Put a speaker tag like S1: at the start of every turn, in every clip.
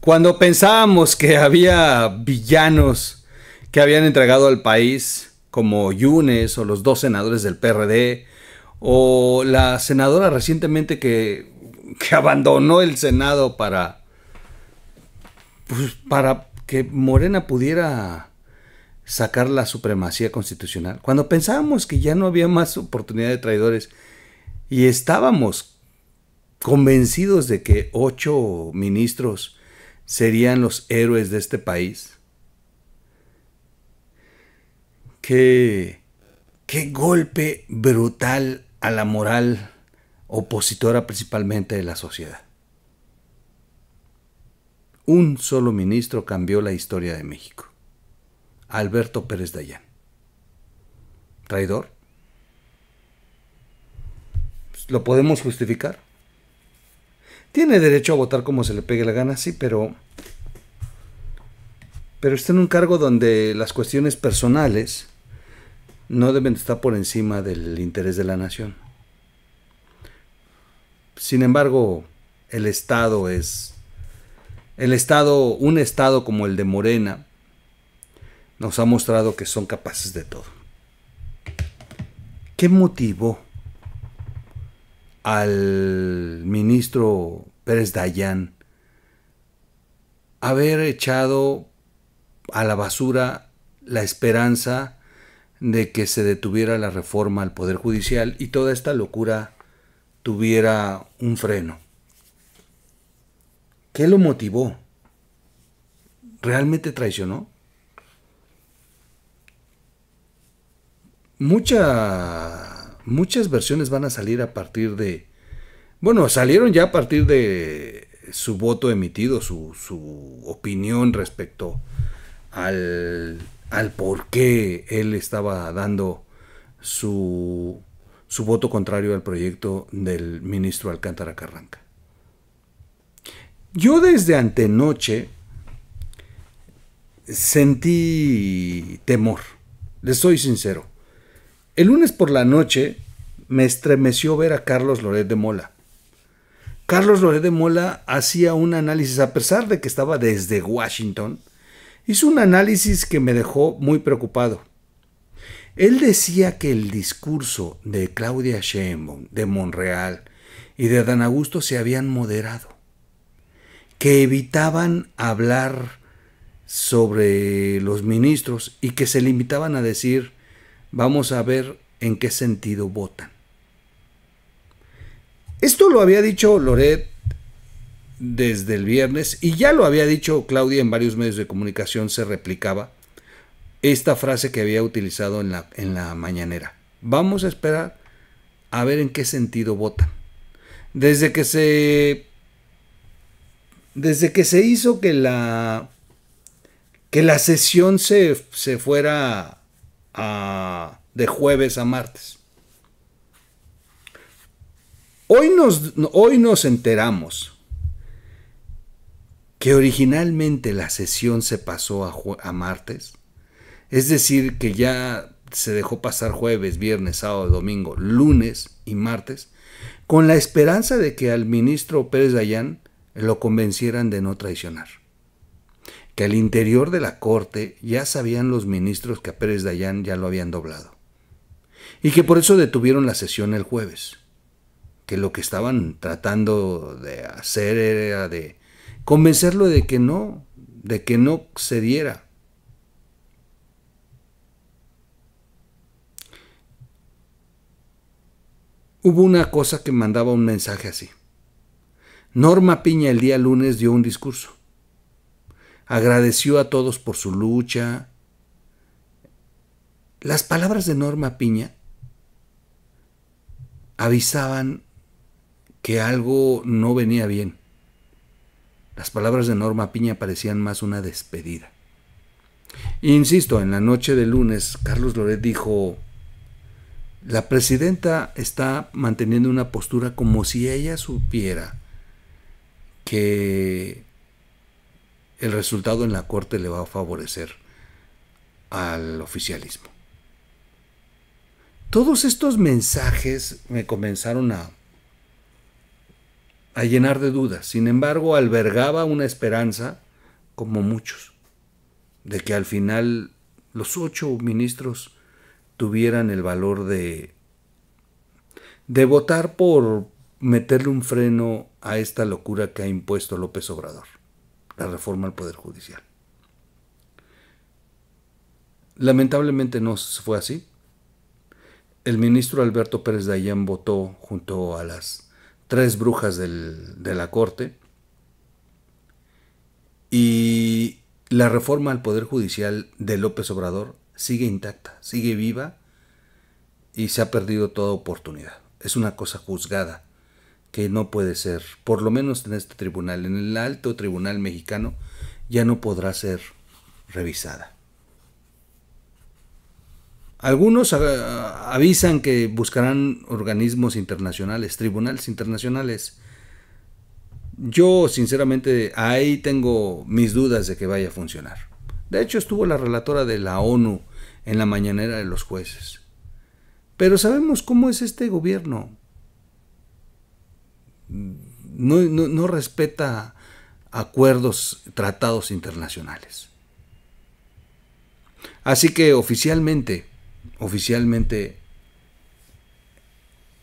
S1: Cuando pensábamos que había villanos que habían entregado al país, como Yunes o los dos senadores del PRD, o la senadora recientemente que, que abandonó el Senado para, pues, para que Morena pudiera sacar la supremacía constitucional. Cuando pensábamos que ya no había más oportunidad de traidores y estábamos convencidos de que ocho ministros serían los héroes de este país. Qué, qué golpe brutal a la moral opositora principalmente de la sociedad. Un solo ministro cambió la historia de México. Alberto Pérez Dayán. ¿Traidor? ¿Lo podemos justificar? Tiene derecho a votar como se le pegue la gana, sí, pero. Pero está en un cargo donde las cuestiones personales no deben estar por encima del interés de la nación. Sin embargo, el Estado es. El Estado, un Estado como el de Morena, nos ha mostrado que son capaces de todo. ¿Qué motivó al ministro Pérez Dayán haber echado a la basura la esperanza de que se detuviera la reforma al Poder Judicial y toda esta locura tuviera un freno. ¿Qué lo motivó? ¿Realmente traicionó? Mucha muchas versiones van a salir a partir de... Bueno, salieron ya a partir de su voto emitido, su, opinión respecto al, al por qué él estaba dando su, su voto contrario al proyecto del ministro Alcántara Carranca. Yo desde antenoche sentí temor, les soy sincero. El lunes por la noche me estremeció ver a Carlos Loret de Mola. Carlos Loret de Mola hacía un análisis, a pesar de que estaba desde Washington, hizo un análisis que me dejó muy preocupado. Él decía que el discurso de Claudia Sheinbaum, de Monreal y de Dan Augusto se habían moderado, que evitaban hablar sobre los ministros y que se limitaban a decir Vamos a ver en qué sentido votan. Esto lo había dicho Loret desde el viernes y ya lo había dicho Claudia en varios medios de comunicación, se replicaba esta frase que había utilizado en la, en la mañanera. Vamos a esperar a ver en qué sentido votan. Desde que se desde que se hizo que la que la sesión se, se fuera de jueves a martes. Hoy nos, hoy nos enteramos que originalmente la sesión se pasó a, martes, es decir, que ya se dejó pasar jueves, viernes, sábado, domingo, lunes y martes, con la esperanza de que al ministro Pérez Dayán lo convencieran de no traicionar que al interior de la corte ya sabían los ministros que a Pérez Dayán ya lo habían doblado. Y que por eso detuvieron la sesión el jueves. Que lo que estaban tratando de hacer era de convencerlo de que no, de que no cediera. Hubo una cosa que mandaba un mensaje así. Norma Piña el día lunes dio un discurso agradeció a todos por su lucha. Las palabras de Norma Piña avisaban que algo no venía bien. Las palabras de Norma Piña parecían más una despedida. Insisto, en la noche del lunes, Carlos Loret dijo, la presidenta está manteniendo una postura como si ella supiera que el resultado en la corte le va a favorecer al oficialismo. Todos estos mensajes me comenzaron a, a llenar de dudas. Sin embargo, albergaba una esperanza, como muchos, de que al final los ocho ministros tuvieran el valor de, de votar por meterle un freno a esta locura que ha impuesto López Obrador, la reforma al Poder Judicial. Lamentablemente no fue así. El ministro Alberto Pérez Dayán votó junto a las tres brujas de la Corte y la reforma al Poder Judicial de López Obrador sigue intacta, sigue viva y se ha perdido toda oportunidad. Es una cosa juzgada que no puede ser, por lo menos en este tribunal, en el alto tribunal mexicano, ya no podrá ser revisada. Algunos ah, avisan que buscarán organismos internacionales, tribunales internacionales. Yo, sinceramente, ahí tengo mis dudas de que vaya a funcionar. De hecho, estuvo la relatora de la ONU en la mañanera de los jueces. Pero sabemos cómo es este gobierno. No, no respeta acuerdos, tratados internacionales. Así que oficialmente oficialmente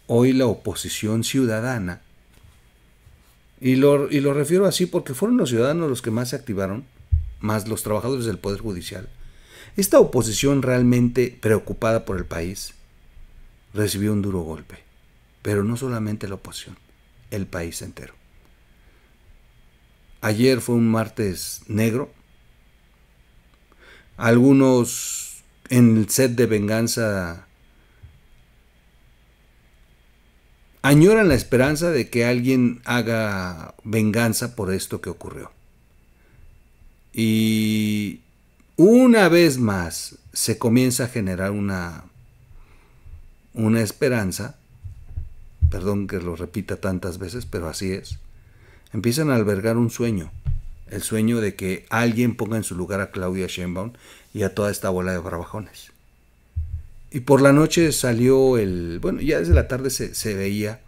S1: hoy la oposición ciudadana, y lo, y lo refiero así porque fueron los ciudadanos los que más se activaron, más los trabajadores del Poder Judicial, esta oposición realmente preocupada por el país recibió un duro golpe, pero no solamente la oposición, el país entero. Ayer fue un martes negro, algunos en el set de venganza añoran la esperanza de que alguien haga venganza por esto que ocurrió. Y una vez más se comienza a generar una, una esperanza, perdón que lo repita tantas veces, pero así es, empiezan a albergar un sueño, el sueño de que alguien ponga en su lugar a Claudia Sheinbaum y a toda esta bola de barbajones. Y por la noche salió el, bueno, ya desde la tarde se, se veía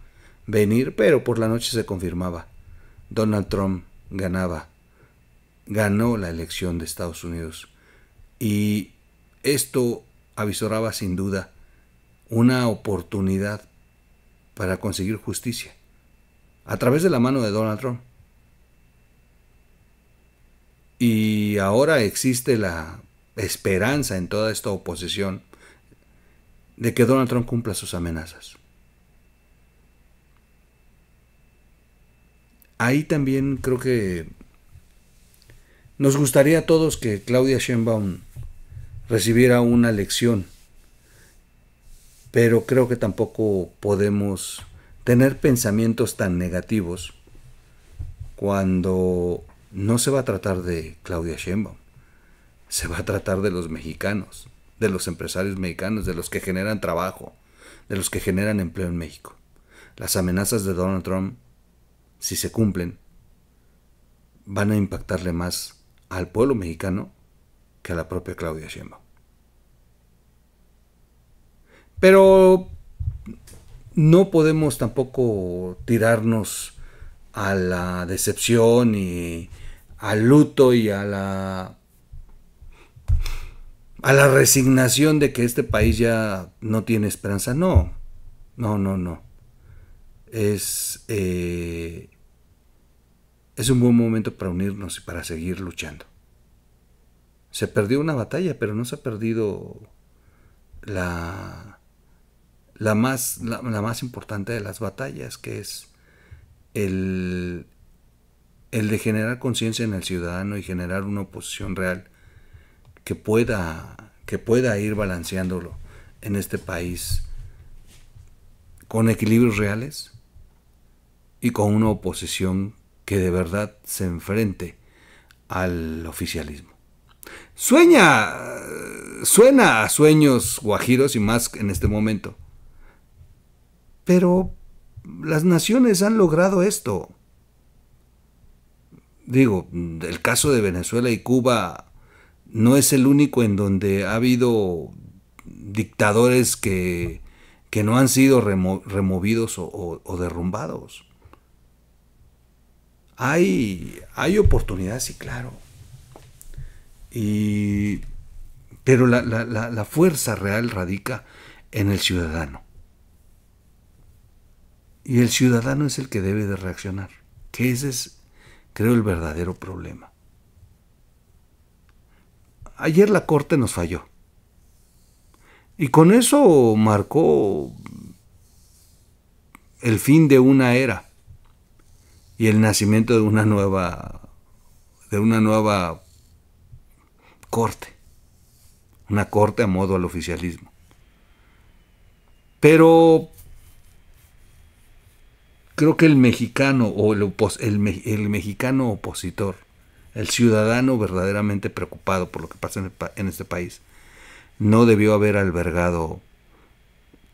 S1: venir, pero por la noche se confirmaba. Donald Trump ganaba, ganó la elección de Estados Unidos. Y esto avisoraba sin duda una oportunidad para conseguir justicia a través de la mano de Donald Trump. Y ahora existe la esperanza en toda esta oposición de que Donald Trump cumpla sus amenazas. Ahí también creo que nos gustaría a todos que Claudia Sheinbaum recibiera una lección, pero creo que tampoco podemos tener pensamientos tan negativos cuando no se va a tratar de Claudia Sheinbaum se va a tratar de los mexicanos, de los empresarios mexicanos, de los que generan trabajo, de los que generan empleo en México. Las amenazas de Donald Trump, si se cumplen, van a impactarle más al pueblo mexicano que a la propia Claudia Sheinbaum. Pero no podemos tampoco tirarnos a la decepción y al luto y a la a la resignación de que este país ya no tiene esperanza. No, no, no, no. Es, eh, es un buen momento para unirnos y para seguir luchando. Se perdió una batalla, pero no se ha perdido la, la, más, la, la más importante de las batallas, que es el, el de generar conciencia en el ciudadano y generar una oposición real que pueda, que pueda ir balanceándolo en este país con equilibrios reales y con una oposición que de verdad se enfrente al oficialismo. Sueña, suena a sueños guajiros y más en este momento. Pero las naciones han logrado esto. Digo, el caso de Venezuela y Cuba no es el único en donde ha habido dictadores que, que no han sido removidos o, derrumbados. Hay, hay oportunidades, sí, claro. Y, pero la, la fuerza real radica en el ciudadano. Y el ciudadano es el que debe de reaccionar, que ese es, creo, el verdadero problema. Ayer la Corte nos falló. Y con eso marcó el fin de una era y el nacimiento de una nueva de una nueva corte. Una corte a modo al oficialismo. Pero creo que el mexicano o el, el, el, mexicano opositor, el ciudadano verdaderamente preocupado por lo que pasa en, este país, no debió haber albergado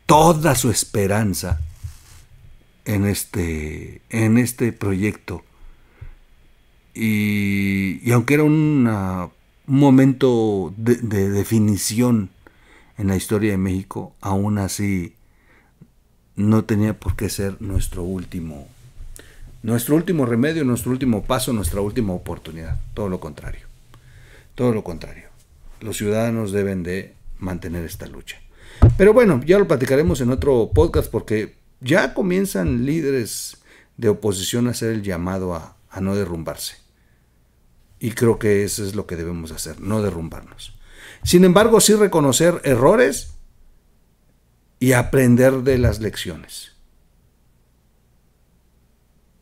S1: toda su esperanza en este, en este proyecto. Y, y aunque era un momento de, de, definición en la historia de México, aún así no tenía por qué ser nuestro último, nuestro último remedio, nuestro último paso, nuestra última oportunidad. Todo lo contrario. Todo lo contrario. Los ciudadanos deben de mantener esta lucha. Pero bueno, ya lo platicaremos en otro podcast porque ya comienzan líderes de oposición a hacer el llamado a, a no derrumbarse. Y creo que eso es lo que debemos hacer, no derrumbarnos. Sin embargo, sí reconocer errores y aprender de las lecciones.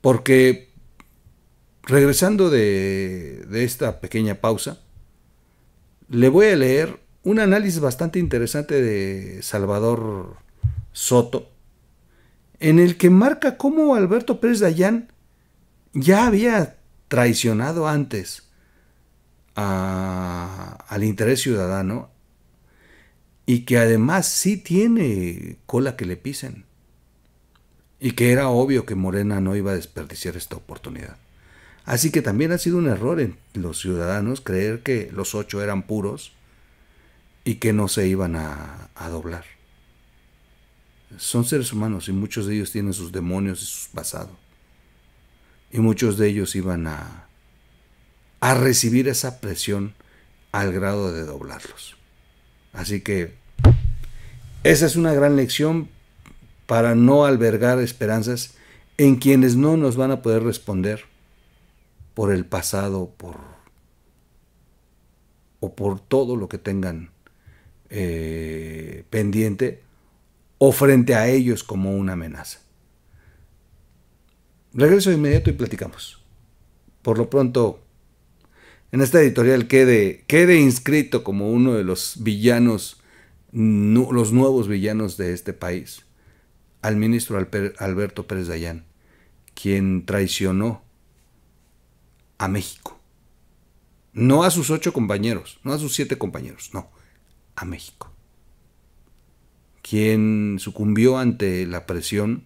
S1: Porque regresando de, esta pequeña pausa, le voy a leer un análisis bastante interesante de Salvador Soto, en el que marca cómo Alberto Pérez Dayán ya había traicionado antes a, al interés ciudadano y que además sí tiene cola que le pisen y que era obvio que Morena no iba a desperdiciar esta oportunidad. Así que también ha sido un error en los ciudadanos creer que los ocho eran puros y que no se iban a, a doblar. Son seres humanos y muchos de ellos tienen sus demonios y sus pasados. Y muchos de ellos iban a, a recibir esa presión al grado de doblarlos. Así que esa es una gran lección para no albergar esperanzas en quienes no nos van a poder responder por el pasado, por o por todo lo que tengan eh, pendiente o frente a ellos como una amenaza. Regreso de inmediato y platicamos. Por lo pronto, en esta editorial quede, quede inscrito como uno de los villanos, no, los nuevos villanos de este país, al ministro Alberto Pérez Dayán, quien traicionó a México. No a sus ocho compañeros, no a sus siete compañeros, no, a México. Quien sucumbió ante la presión,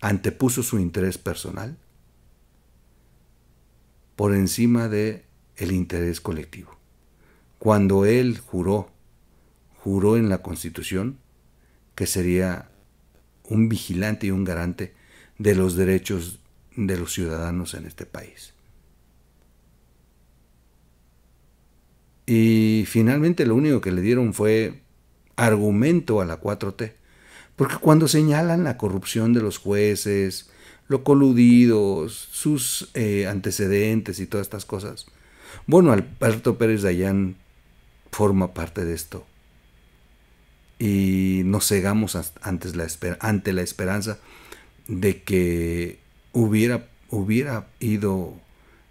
S1: antepuso su interés personal por encima de el interés colectivo. Cuando él juró, juró en la Constitución que sería un vigilante y un garante de los derechos de los ciudadanos en este país. Y finalmente lo único que le dieron fue argumento a la 4T. Porque cuando señalan la corrupción de los jueces, lo coludidos, sus eh, antecedentes y todas estas cosas, bueno, Alberto Pérez Dayán forma parte de esto. Y nos cegamos antes ante la esperanza de que hubiera, hubiera ido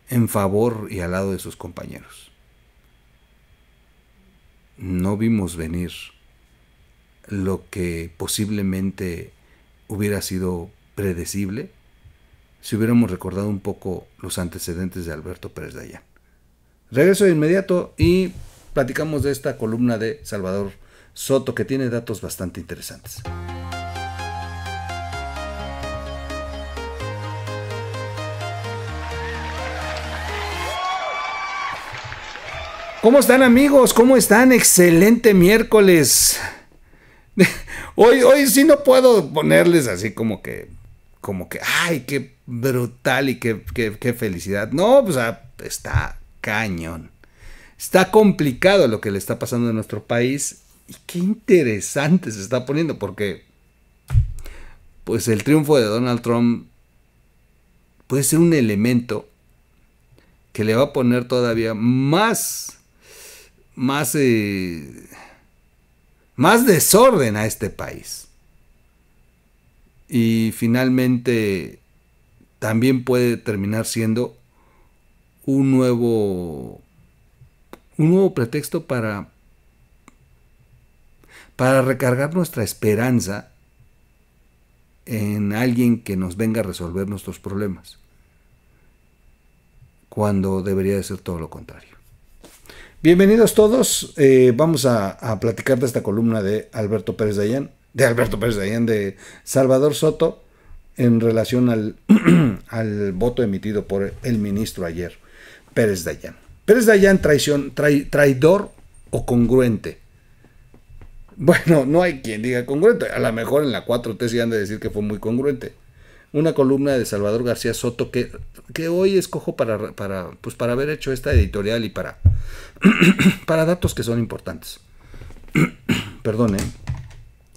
S1: en favor y al lado de sus compañeros no vimos venir lo que posiblemente hubiera sido predecible si hubiéramos recordado un poco los antecedentes de Alberto Pérez Dayán. Regreso de inmediato y platicamos de esta columna de Salvador Soto que tiene datos bastante interesantes. ¿Cómo están amigos? ¿Cómo están? Excelente miércoles. Hoy, hoy sí no puedo ponerles así como que como que, ay, qué brutal y qué, qué, felicidad. No, pues está cañón. Está complicado lo que le está pasando en nuestro país y qué interesante se está poniendo porque pues el triunfo de Donald Trump puede ser un elemento que le va a poner todavía más más eh, más desorden a este país. Y finalmente también puede terminar siendo un nuevo un nuevo pretexto para para recargar nuestra esperanza en alguien que nos venga a resolver nuestros problemas, cuando debería de ser todo lo contrario. Bienvenidos todos, eh, vamos a, platicar de esta columna de Alberto Pérez Dayán, de Alberto Pérez Dayán, de Salvador Soto, en relación al, voto emitido por el ministro ayer, Pérez Dayán. Pérez Dayán, traición, traidor o congruente. Bueno, no hay quien diga congruente. A lo mejor en la 4T sí han de decir que fue muy congruente. Una columna de Salvador García Soto que, que hoy escojo para, para, pues para haber hecho esta editorial y para, para datos que son importantes. Perdón, ¿eh?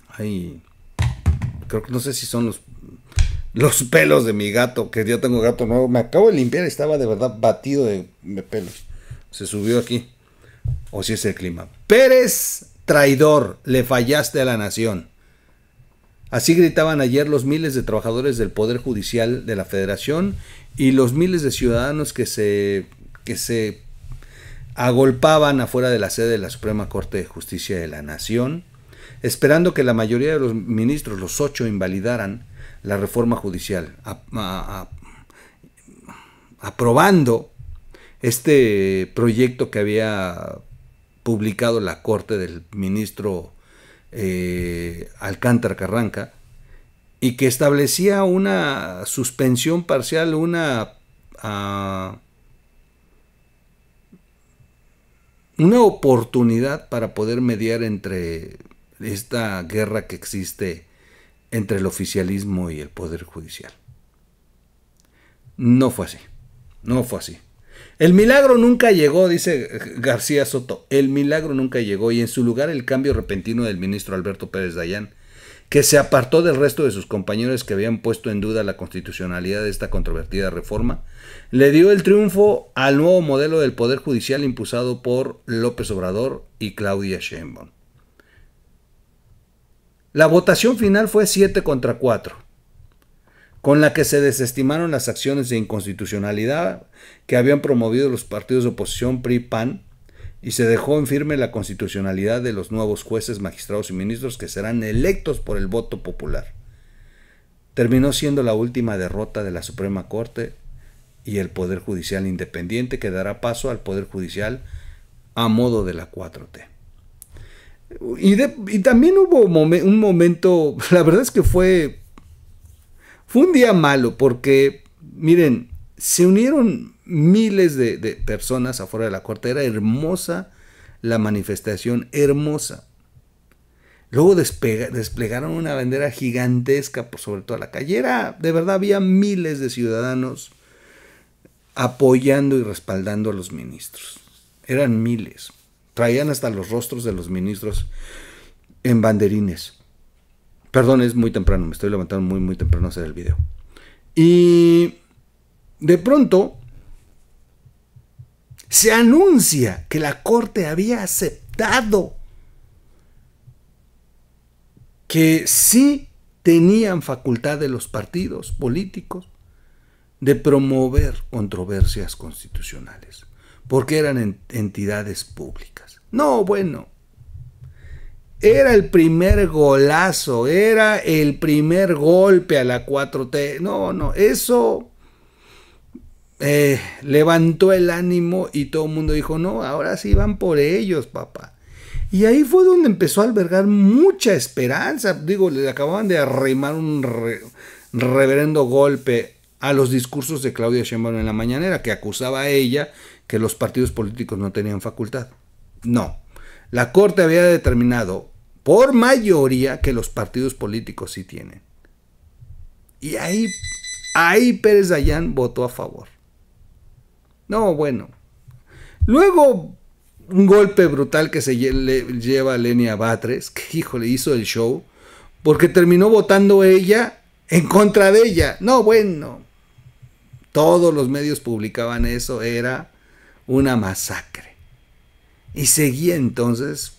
S1: Ahí. Creo que no sé si son los, los pelos de mi gato, que yo tengo gato nuevo. Me acabo de limpiar, estaba de verdad batido de, de pelos. Se subió aquí. O si es el clima. Pérez Traidor, le fallaste a la nación. Así gritaban ayer los miles de trabajadores del Poder Judicial de la Federación y los miles de ciudadanos que se, que se agolpaban afuera de la sede de la Suprema Corte de Justicia de la Nación, esperando que la mayoría de los ministros, los ocho, invalidaran la reforma judicial, aprobando este proyecto que había publicado la corte del ministro eh, Alcántara Carranca y que establecía una suspensión parcial, una, ah, una oportunidad para poder mediar entre esta guerra que existe entre el oficialismo y el Poder Judicial. No fue así, no fue así. El milagro nunca llegó, dice García Soto. El milagro nunca llegó y en su lugar el cambio repentino del ministro Alberto Pérez Dayán, que se apartó del resto de sus compañeros que habían puesto en duda la constitucionalidad de esta controvertida reforma, le dio el triunfo al nuevo modelo del Poder Judicial impulsado por López Obrador y Claudia Sheinbaum. La votación final fue 7 contra 4 con la que se desestimaron las acciones de inconstitucionalidad que habían promovido los partidos de oposición PRI-PAN y se dejó en firme la constitucionalidad de los nuevos jueces, magistrados y ministros que serán electos por el voto popular. Terminó siendo la última derrota de la Suprema Corte y el Poder Judicial independiente que dará paso al Poder Judicial a modo de la 4T. Y, también hubo un momento, la verdad es que fue fue un día malo porque, miren, se unieron miles de, personas afuera de la corte. Era hermosa la manifestación, hermosa. Luego desplegaron una bandera gigantesca por sobre toda la calle. Era, de verdad, había miles de ciudadanos apoyando y respaldando a los ministros. Eran miles. Traían hasta los rostros de los ministros en banderines. Perdón, es muy temprano, me estoy levantando muy, muy temprano a hacer el video. Y de pronto se anuncia que la Corte había aceptado que sí tenían facultad de los partidos políticos de promover controversias constitucionales, porque eran entidades públicas. No, bueno, era el primer golazo, era el primer golpe a la 4T. No, no, eso eh, levantó el ánimo y todo el mundo dijo, no, ahora sí van por ellos, papá. Y ahí fue donde empezó a albergar mucha esperanza. Digo, le acababan de arrimar un reverendo golpe a los discursos de Claudia Sheinbaum en la mañanera, que acusaba a ella que los partidos políticos no tenían facultad. No, la Corte había determinado por mayoría que los partidos políticos sí tienen. Y ahí, ahí Pérez Dayán votó a favor. No, bueno. Luego, un golpe brutal que se lleva a Lenia Batres, que hijo le hizo el show, porque terminó votando ella en contra de ella. No, bueno. Todos los medios publicaban eso, era una masacre. Y seguía entonces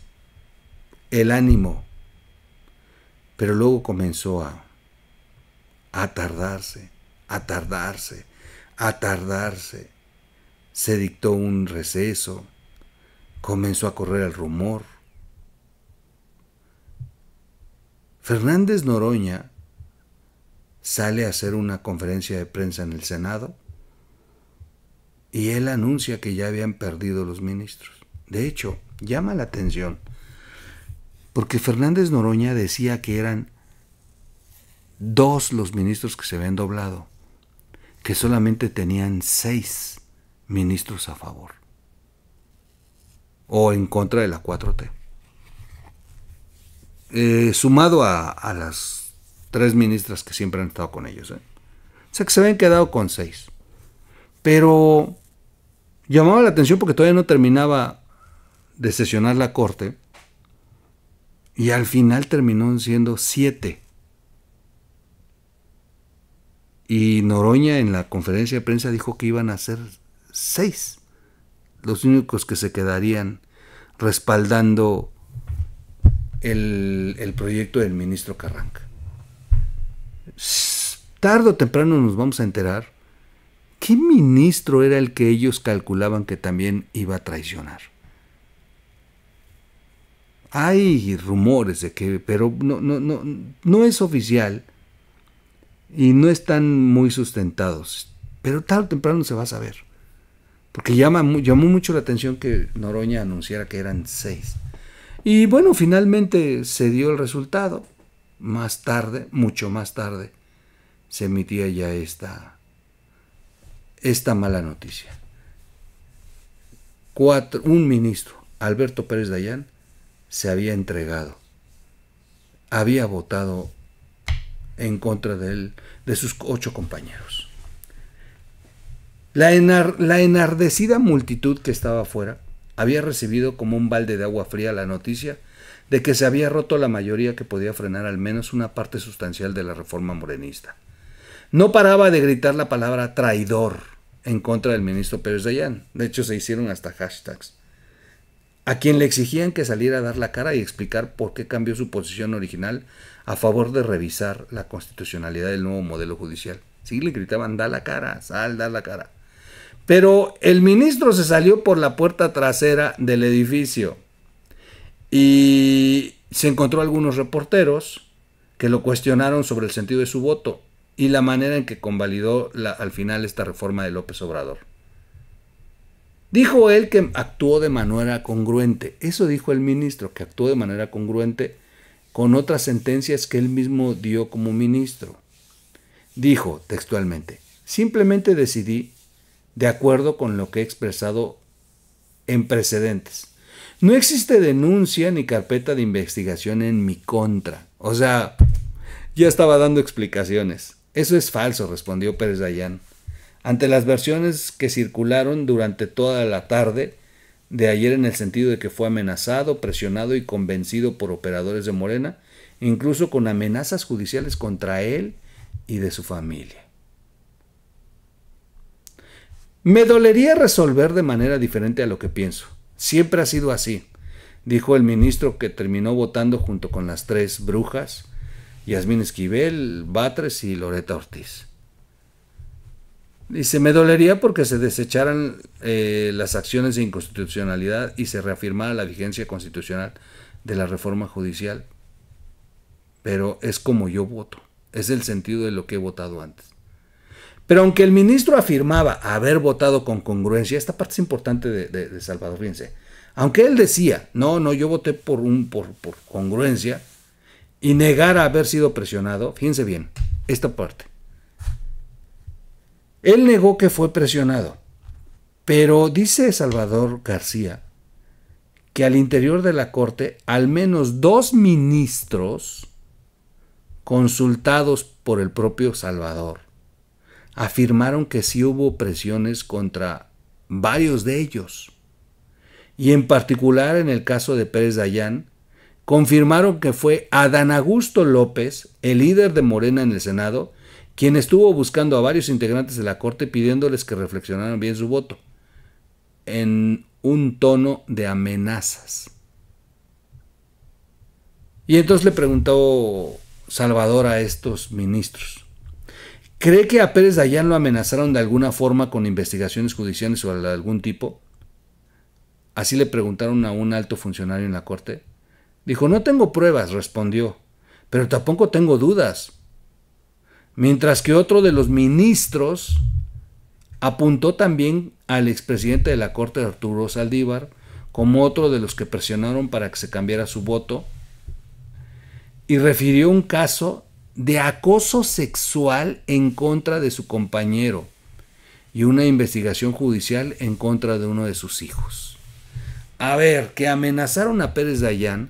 S1: el ánimo. Pero luego comenzó a, tardarse, a tardarse, a tardarse. Se dictó un receso, comenzó a correr el rumor. Fernández Noroña sale a hacer una conferencia de prensa en el Senado y él anuncia que ya habían perdido los ministros. De hecho, llama la atención, porque Fernández Noroña decía que eran dos los ministros que se habían doblado, que solamente tenían seis ministros a favor o en contra de la 4T. Eh, sumado a, las tres ministras que siempre han estado con ellos. ¿eh? O sea que se habían quedado con seis. Pero llamaba la atención porque todavía no terminaba de sesionar la corte y al final terminó siendo siete. Y Noroña en la conferencia de prensa dijo que iban a ser seis los únicos que se quedarían respaldando el, el proyecto del ministro Carranca. Tardo o temprano nos vamos a enterar qué ministro era el que ellos calculaban que también iba a traicionar. Hay rumores de que, pero no, no, no, no es oficial y no están muy sustentados. Pero tarde o temprano se va a saber. Porque llama, llamó mucho la atención que Noroña anunciara que eran seis. Y bueno, finalmente se dio el resultado. Más tarde, mucho más tarde, se emitía ya esta, esta mala noticia. Cuatro, un ministro, Alberto Pérez Dayán, se había entregado, había votado en contra de él, de sus ocho compañeros. La, enardecida multitud que estaba afuera había recibido como un balde de agua fría la noticia de que se había roto la mayoría que podía frenar al menos una parte sustancial de la reforma morenista. No paraba de gritar la palabra traidor en contra del ministro Pérez Dayán. De hecho, se hicieron hasta hashtags a quien le exigían que saliera a dar la cara y explicar por qué cambió su posición original a favor de revisar la constitucionalidad del nuevo modelo judicial. Sí, le gritaban, da la cara, sal, da la cara. Pero el ministro se salió por la puerta trasera del edificio y se encontró algunos reporteros que lo cuestionaron sobre el sentido de su voto y la manera en que convalidó al final esta reforma de López Obrador. Dijo él que actuó de manera congruente. Eso dijo el ministro, que actuó de manera congruente con otras sentencias que él mismo dio como ministro. Dijo textualmente, simplemente decidí, de acuerdo con lo que he expresado en precedentes. No existe denuncia ni carpeta de investigación en mi contra. O sea, ya estaba dando explicaciones. Eso es falso, respondió Pérez Dayán ante las versiones que circularon durante toda la tarde de ayer en el sentido de que fue amenazado, presionado y convencido por operadores de Morena, incluso con amenazas judiciales contra él y de su familia. Me dolería resolver de manera diferente a lo que pienso. Siempre ha sido así, dijo el ministro que terminó votando junto con las tres brujas, Yasmín Esquivel, Batres y Loreta Ortiz. Dice, me dolería porque se desecharan eh, las acciones de inconstitucionalidad y se reafirmara la vigencia constitucional de la reforma judicial. Pero es como yo voto. Es el sentido de lo que he votado antes. Pero aunque el ministro afirmaba haber votado con congruencia, esta parte es importante de, Salvador, fíjense. Aunque él decía, no, no, yo voté por, un, por, por congruencia y negara haber sido presionado, fíjense bien, esta parte. Él negó que fue presionado, pero dice Salvador García que al interior de la Corte al menos dos ministros consultados por el propio Salvador. Afirmaron que sí hubo presiones contra varios de ellos. Y en particular en el caso de Pérez Dayán, confirmaron que fue Adán Augusto López, el líder de Morena en el Senado, quien estuvo buscando a varios integrantes de la Corte pidiéndoles que reflexionaran bien su voto, en un tono de amenazas. Y entonces le preguntó Salvador a estos ministros, ¿cree que a Pérez Dayán lo amenazaron de alguna forma con investigaciones judiciales o de algún tipo? Así le preguntaron a un alto funcionario en la corte. Dijo, no tengo pruebas, respondió, pero tampoco tengo dudas. Mientras que otro de los ministros apuntó también al expresidente de la Corte Arturo Saldívar como otro de los que presionaron para que se cambiara su voto y refirió un caso de acoso sexual en contra de su compañero y una investigación judicial en contra de uno de sus hijos. A ver, que amenazaron a Pérez Dayán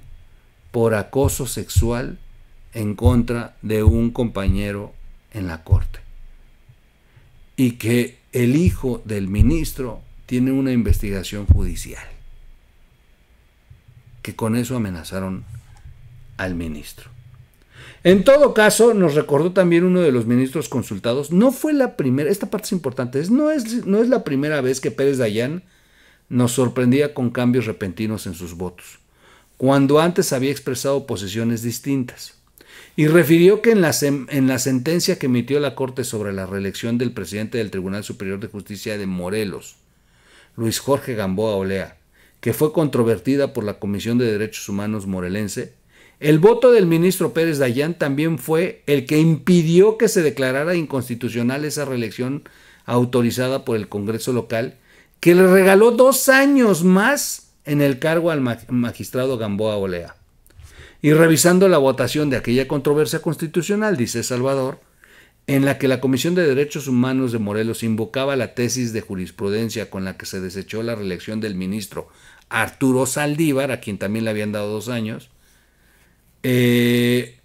S1: por acoso sexual en contra de un compañero en la corte. Y que el hijo del ministro tiene una investigación judicial. Que con eso amenazaron al ministro. En todo caso, nos recordó también uno de los ministros consultados, no fue la primera, esta parte es importante, no es, no es la primera vez que Pérez Dayán nos sorprendía con cambios repentinos en sus votos, cuando antes había expresado posiciones distintas y refirió que en la, en la, sentencia que emitió la Corte sobre la reelección del presidente del Tribunal Superior de Justicia de Morelos, Luis Jorge Gamboa Olea, que fue controvertida por la Comisión de Derechos Humanos morelense, el voto del ministro Pérez Dayán también fue el que impidió que se declarara inconstitucional esa reelección autorizada por el Congreso local, que le regaló dos años más en el cargo al magistrado Gamboa Olea. Y revisando la votación de aquella controversia constitucional, dice Salvador, en la que la Comisión de Derechos Humanos de Morelos invocaba la tesis de jurisprudencia con la que se desechó la reelección del ministro Arturo Saldívar, a quien también le habían dado dos años, eh,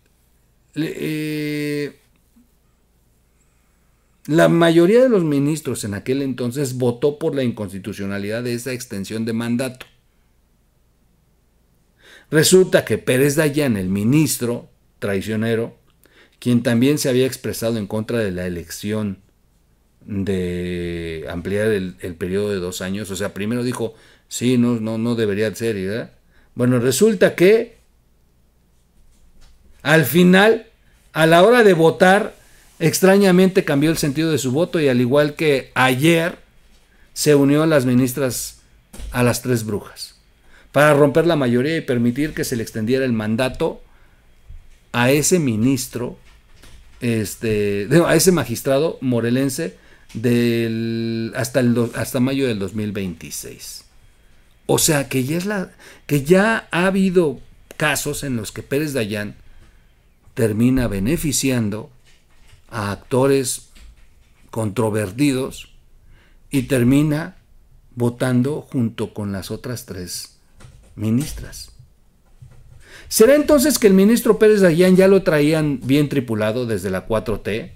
S1: eh, la mayoría de los ministros en aquel entonces votó por la inconstitucionalidad de esa extensión de mandato. Resulta que Pérez Dayan, el ministro traicionero, quien también se había expresado en contra de la elección de ampliar el, periodo de dos años, o sea, primero dijo, sí, no, no, no debería ser, ¿verdad? Bueno, resulta que al final, a la hora de votar, extrañamente cambió el sentido de su voto y al igual que ayer, se unió a las ministras a las tres brujas para romper la mayoría y permitir que se le extendiera el mandato a ese ministro, este, a ese magistrado morelense del, hasta, el, hasta mayo del 2026. O sea que ya, es la, que ya ha habido casos en los que Pérez Dayán termina beneficiando a actores controvertidos y termina votando junto con las otras tres ministras. ¿Será entonces que el ministro Pérez Dayán ya lo traían bien tripulado desde la 4T?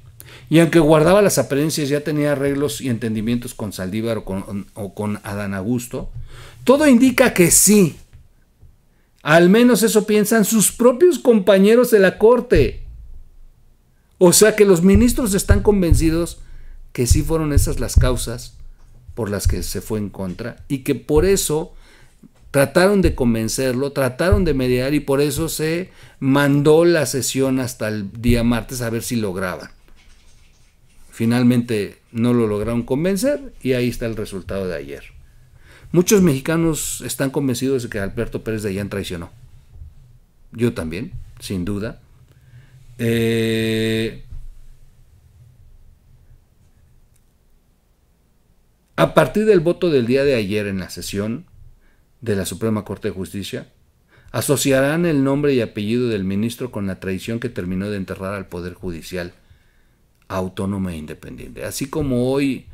S1: Y aunque guardaba las apariencias, ya tenía arreglos y entendimientos con Saldívar o con, o con Adán Augusto. Todo indica que sí. Al menos eso piensan sus propios compañeros de la corte. O sea que los ministros están convencidos que sí fueron esas las causas por las que se fue en contra y que por eso Trataron de convencerlo, trataron de mediar y por eso se mandó la sesión hasta el día martes a ver si lograban. Finalmente no lo lograron convencer y ahí está el resultado de ayer. Muchos mexicanos están convencidos de que Alberto Pérez de Allán traicionó. Yo también, sin duda. Eh, a partir del voto del día de ayer en la sesión, de la Suprema Corte de Justicia, asociarán el nombre y apellido del ministro con la traición que terminó de enterrar al Poder Judicial autónomo e independiente. Así como hoy,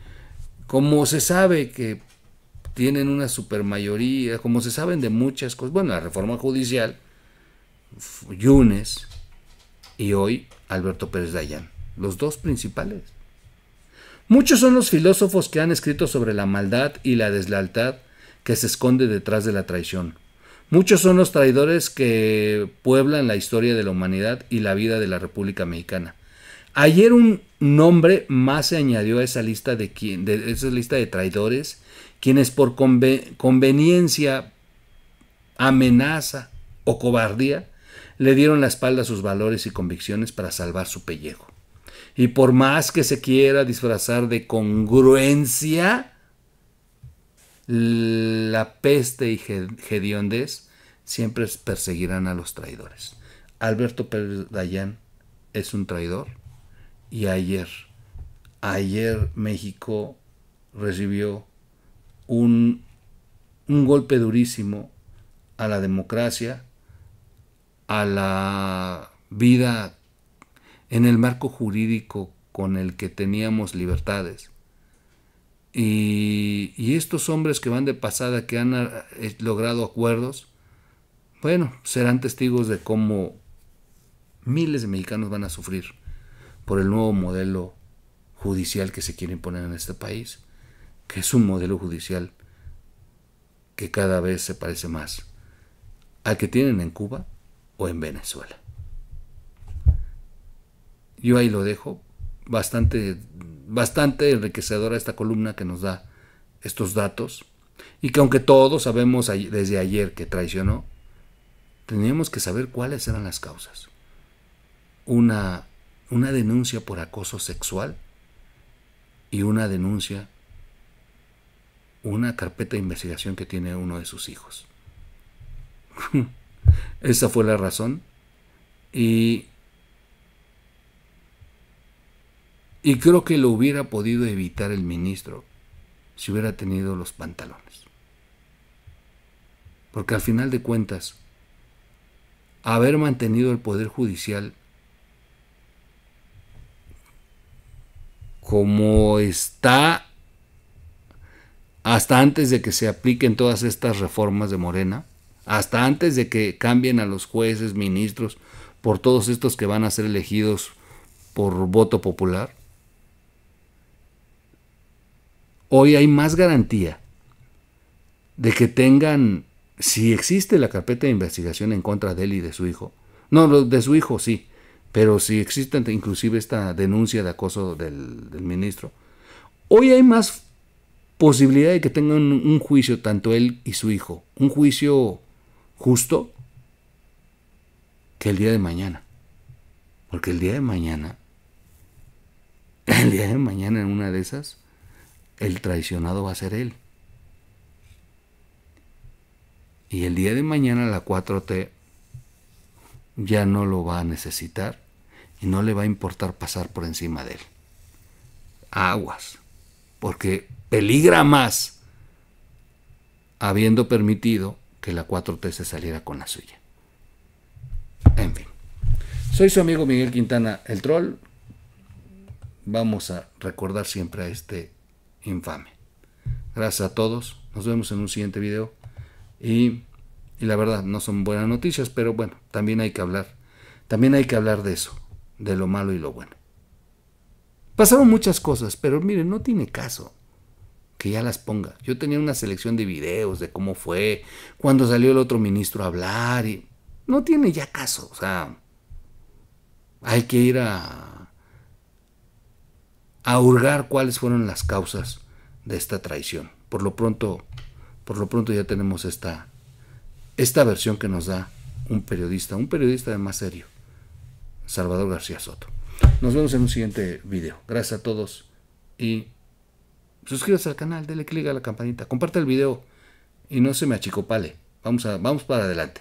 S1: como se sabe que tienen una supermayoría, como se saben de muchas cosas, bueno, la reforma judicial, Yunes y hoy Alberto Pérez Dayán. los dos principales. Muchos son los filósofos que han escrito sobre la maldad y la deslealtad que se esconde detrás de la traición. Muchos son los traidores que pueblan la historia de la humanidad y la vida de la República Mexicana. Ayer un nombre más se añadió a esa lista de, de esa lista de traidores, quienes por conveniencia, amenaza o cobardía le dieron la espalda a sus valores y convicciones para salvar su pellejo. Y por más que se quiera disfrazar de congruencia, la peste y hediondez siempre perseguirán a los traidores. Alberto Pérez Dayán es un traidor y ayer, ayer México recibió un, un golpe durísimo a la democracia, a la vida en el marco jurídico con el que teníamos libertades. Y, estos hombres que van de pasada, que han eh, logrado acuerdos, bueno, serán testigos de cómo miles de mexicanos van a sufrir por el nuevo modelo judicial que se quiere imponer en este país, que es un modelo judicial que cada vez se parece más al que tienen en Cuba o en Venezuela. Yo ahí lo dejo, bastante, bastante enriquecedora esta columna que nos da estos datos y que aunque todos sabemos desde ayer que traicionó, teníamos que saber cuáles eran las causas. Una una denuncia por acoso sexual y una denuncia, una carpeta de investigación que tiene uno de sus hijos. Esa fue la razón y, y creo que lo hubiera podido evitar el ministro si hubiera tenido los pantalones. Porque al final de cuentas, haber mantenido el Poder Judicial como está hasta antes de que se apliquen todas estas reformas de Morena, hasta antes de que cambien a los jueces, ministros, por todos estos que van a ser elegidos por voto popular, hoy hay más garantía de que tengan, si existe la carpeta de investigación en contra de él y de su hijo, no, de su hijo sí, pero si existe inclusive esta denuncia de acoso del, ministro, hoy hay más posibilidad de que tengan un, juicio tanto él y su hijo, un juicio justo que el día de mañana. Porque el día de mañana, el día de mañana en una de esas, el traicionado va a ser él. Y el día de mañana la 4T ya no lo va a necesitar y no le va a importar pasar por encima de él. Aguas, porque peligra más habiendo permitido que la 4T se saliera con la suya. En fin, soy su amigo Miguel Quintana, el troll. Vamos a recordar siempre a este infame. Gracias a todos, nos vemos en un siguiente video y y la verdad no son buenas noticias, pero bueno, también hay que hablar, también hay que hablar de eso, de lo malo y lo bueno. Pasaron muchas cosas, pero miren, no tiene caso que ya las ponga. Yo tenía una selección de videos de cómo fue, cuando salió el otro ministro a hablar y no tiene ya caso, o sea, hay que ir a a hurgar cuáles fueron las causas de esta traición. Por lo pronto, por lo pronto ya tenemos esta esta versión que nos da un periodista, un periodista de más serio, Salvador García Soto. Nos vemos en un siguiente video. Gracias a todos y suscríbase al canal, dele click a la campanita, comparte el video y no se me achicopale. Vamos, a, vamos para adelante.